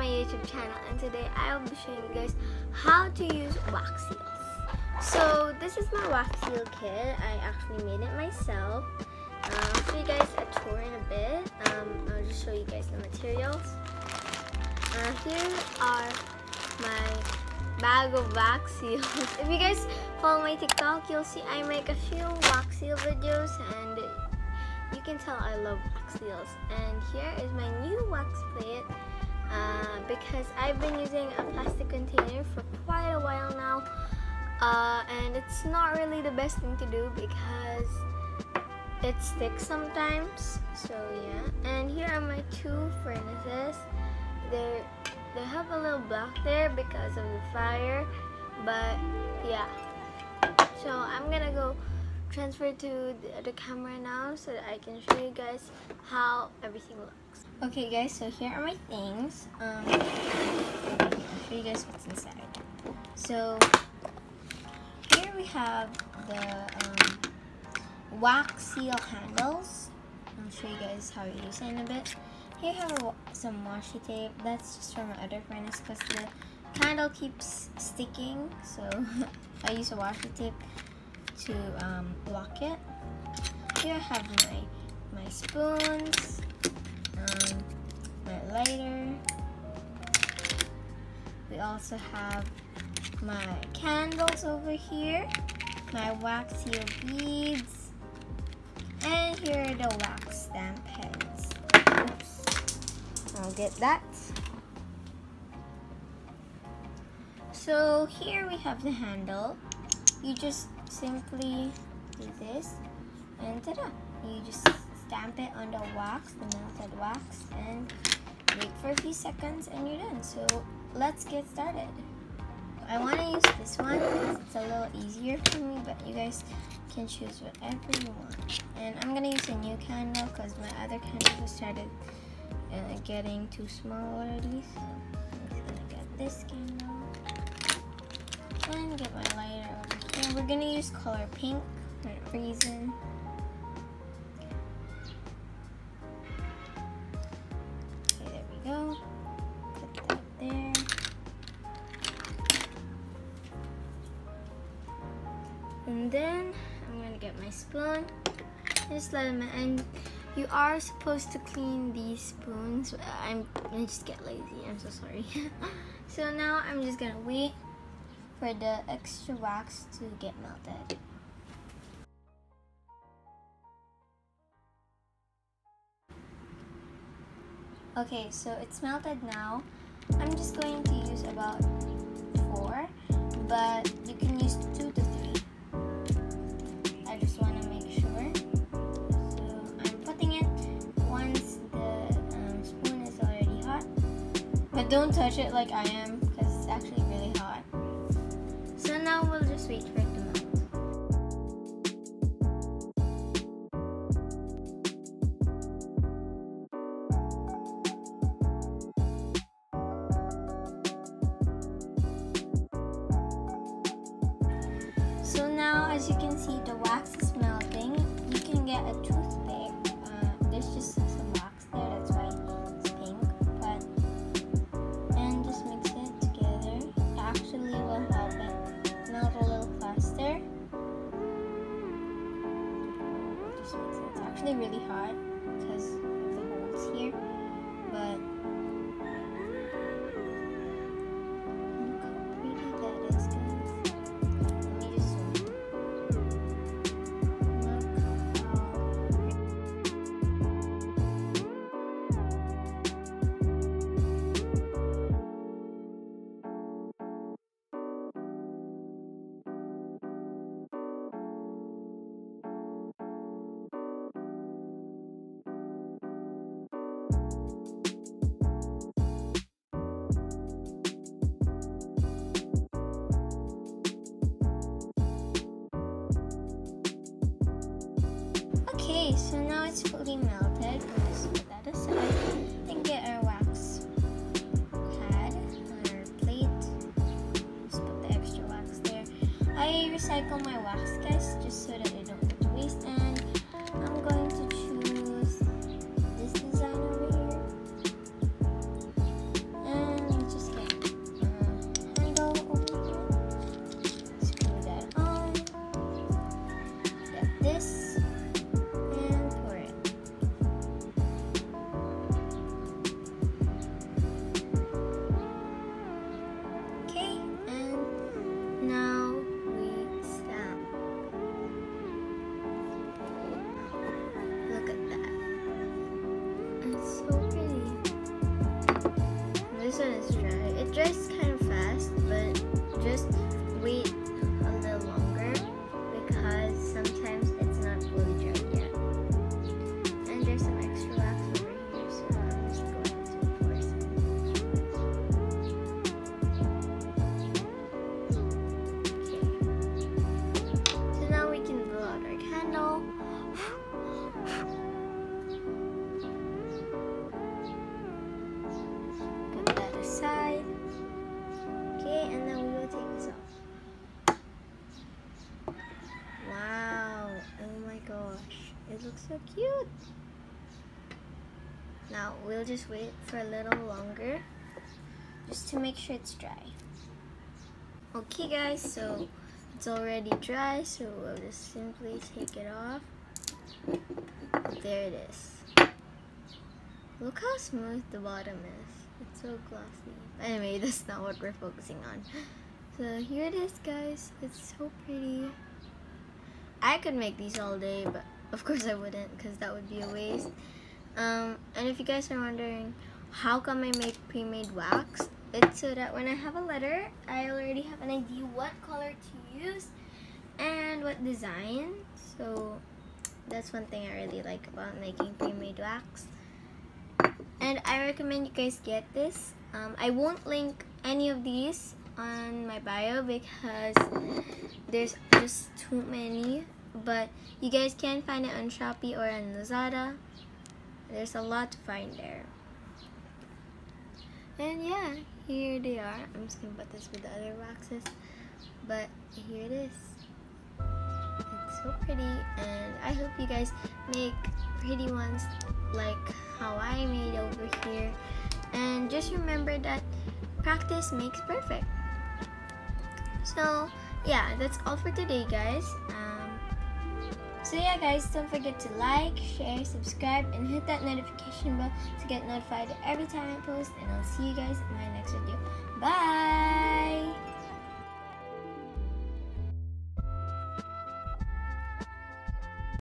my YouTube channel and today I will be showing you guys how to use wax seals. So this is my wax seal kit. I actually made it myself. Uh, I'll show you guys a tour in a bit. Um, I'll just show you guys the materials. Uh, here are my bag of wax seals. if you guys follow my TikTok, you'll see I make a few wax seal videos and you can tell I love wax seals. And here is my new wax plate uh, because I've been using a plastic container for quite a while now. Uh, and it's not really the best thing to do because it sticks sometimes. So yeah. And here are my two furnaces. They're, they have a little block there because of the fire. But yeah. So I'm gonna go transfer to the, camera now so that I can show you guys how everything looks. Okay guys, so here are my things. Um, I'll show you guys what's inside. So here we have the um, wax seal handles. I'll show you guys how you use it in a bit. Here I have some washi tape. That's just from my other furnace because the candle keeps sticking. So I use a washi tape to um, lock it. Here I have my, my spoons, um, my lighter. We also have my candles over here, my wax seal beads, and here are the wax stamp pens. Oops. I'll get that. So here we have the handle. You just simply do this and ta-da! You just stamp it on the wax, the melted wax, and wait for a few seconds and you're done. So let's get started. I want to use this one because it's a little easier for me, but you guys can choose whatever you want. And I'm going to use a new candle because my other candle started uh, getting too small already. So I'm going to get this candle and get my lighter here. We're to use color pink for reason. Okay, there we go. Put that there. And then I'm gonna get my spoon. Just let them and you are supposed to clean these spoons. I'm I just get lazy. I'm so sorry. so now I'm just gonna wait for the extra wax to get melted. Okay, so it's melted now. I'm just going to use about four, but you can use two to three. I just want to make sure. So I'm putting it once the um, spoon is already hot. But don't touch it like I am because it's actually now we'll just wait for it to melt. So now, as you can see, the wax is actually really hot because of the holes here, but so now it's fully melted. We'll just put that aside and get our wax pad on our plate. Just put the extra wax there. I recycle my wax, looks so cute. Now we'll just wait for a little longer just to make sure it's dry. Okay guys, so it's already dry, so we'll just simply take it off. There it is. Look how smooth the bottom is. It's so glossy. Anyway, that's not what we're focusing on. So here it is guys. It's so pretty. I could make these all day, but of course I wouldn't because that would be a waste. Um, and if you guys are wondering how come I make pre-made wax, it's so that when I have a letter, I already have an idea what color to use and what design. So that's one thing I really like about making pre-made wax. And I recommend you guys get this. Um, I won't link any of these on my bio because there's just too many. But you guys can find it on Shopee or on Lazada. There's a lot to find there. And yeah, here they are. I'm just gonna put this with the other boxes. But here it is. It's so pretty and I hope you guys make pretty ones like how I made over here. And just remember that practice makes perfect. So yeah, that's all for today guys. Um, so yeah guys, don't forget to like, share, subscribe, and hit that notification bell to get notified every time I post. And I'll see you guys in my next video. Bye!